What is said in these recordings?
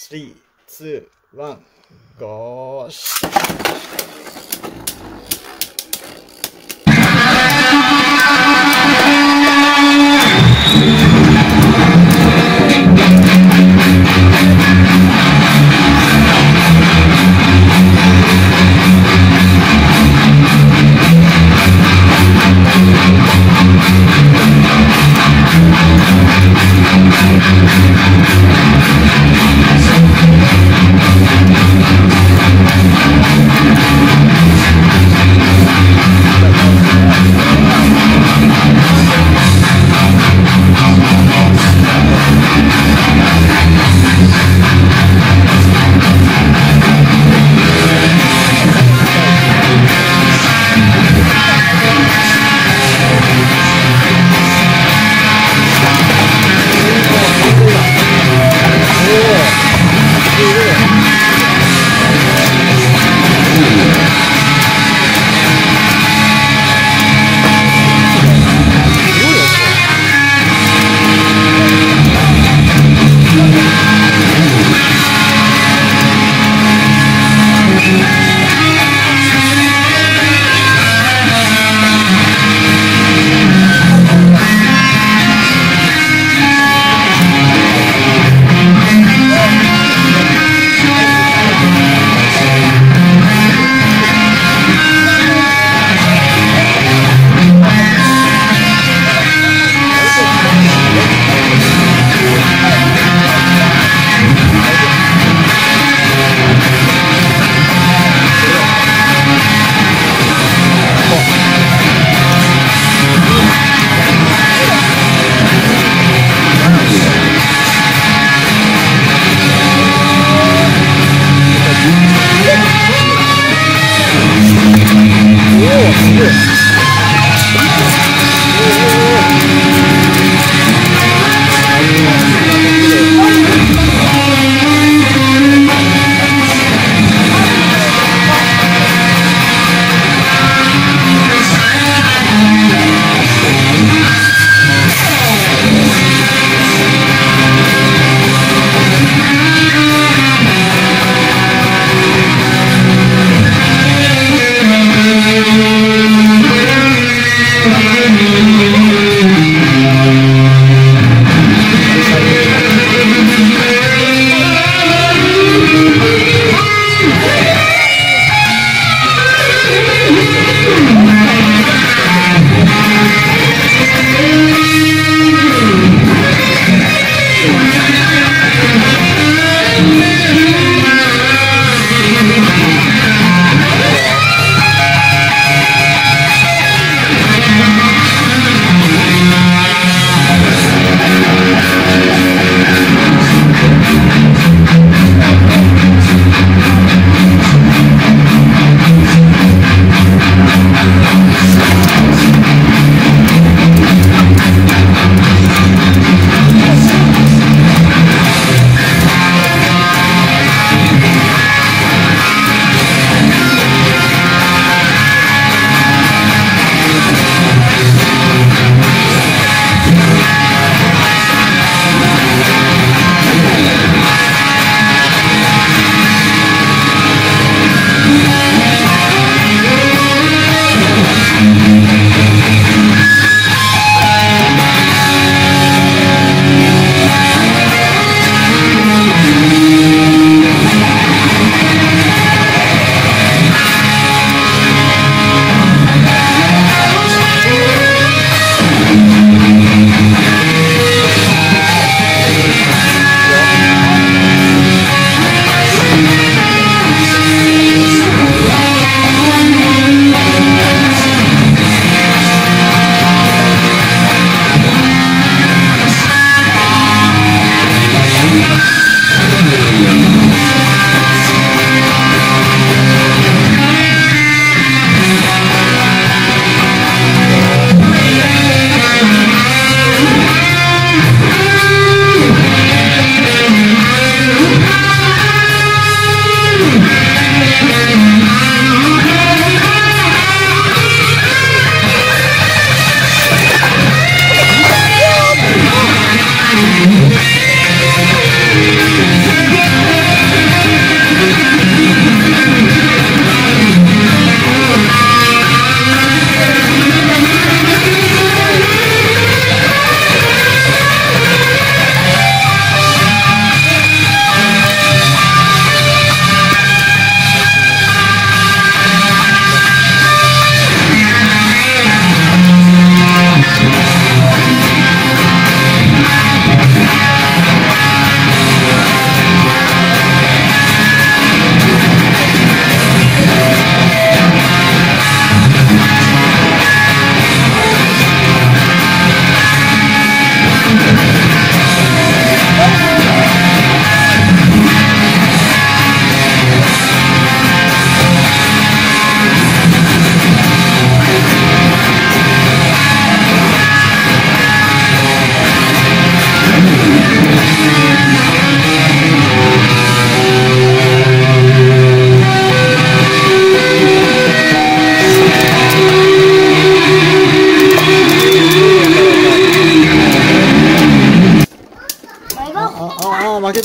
3、2、1、ゴーシュ「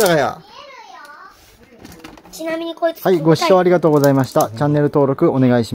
負けたがや。ちなみにこいつはい、ご視聴ありがとうございました。チャンネル登録お願いします。